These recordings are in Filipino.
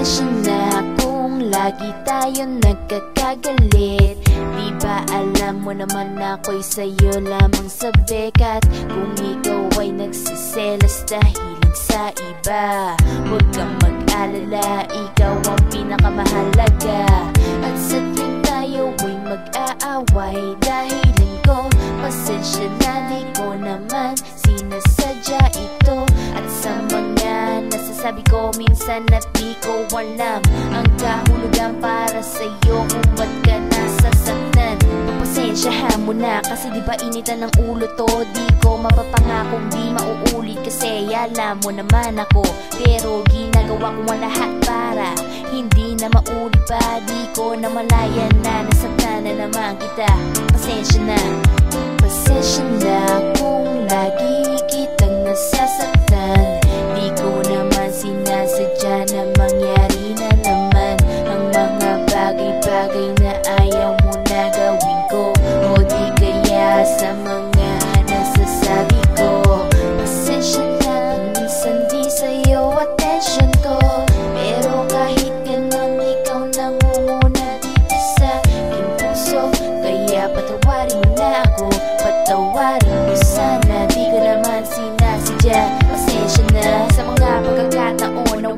Pasensya na kung lagi tayo nagkakagalit. Di ba alam mo naman ako'y sa'yo lamang sabikat Kung ikaw ay nagsiselas dahil sa iba Huwag kang mag-alala, ikaw ang pinakamahalaga. At sa tuwing tayo ay mag-aaway Dahilan ko, pasensya na di ko naman nasasabi ko minsan at di ko alam Ang kahulugan para sa'yo kung ba't ka nasasaktan Pagpasensyahan mo na kasi di ba initan ng ulo to? Di ko mapapangakong di mauulit kasi alam mo naman ako. Pero ginagawa ko ang lahat para hindi na maulit pa. Di ko na malayan na nasaktan na naman kita. Pasensya na. Pasensya na kung lagi dragging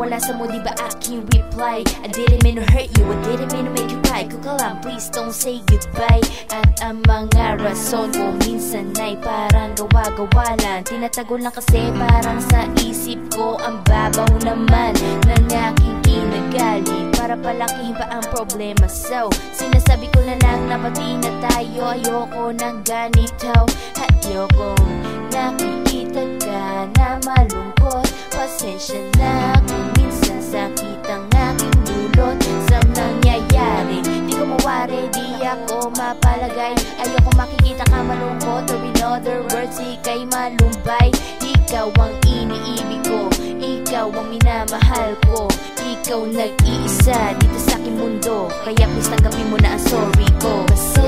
pagkakataon Na wala sa mo di ba aking reply? I didn't mean to hurt you I didn't mean to make you cry. Kung lang please don't say goodbye. At ang mga rason ko minsan ay parang gawa-gawa lang. Tinatago lang kasi parang sa isip ko Ang babaw naman. Ng aking kinagali Para palakihin pa ang problema. So, sinasabi ko na lang na pati na tayo Ayoko ng ganito. Ayoko. Nakikita ka na malungkot. Pasensya na ika'y malumbay. Ikaw ang iniibig ko Ikaw ang minamahal ko. Ikaw nag-iisa dito sa aking mundo Kaya please tanggapin mo na ang sorry ko. Pasensya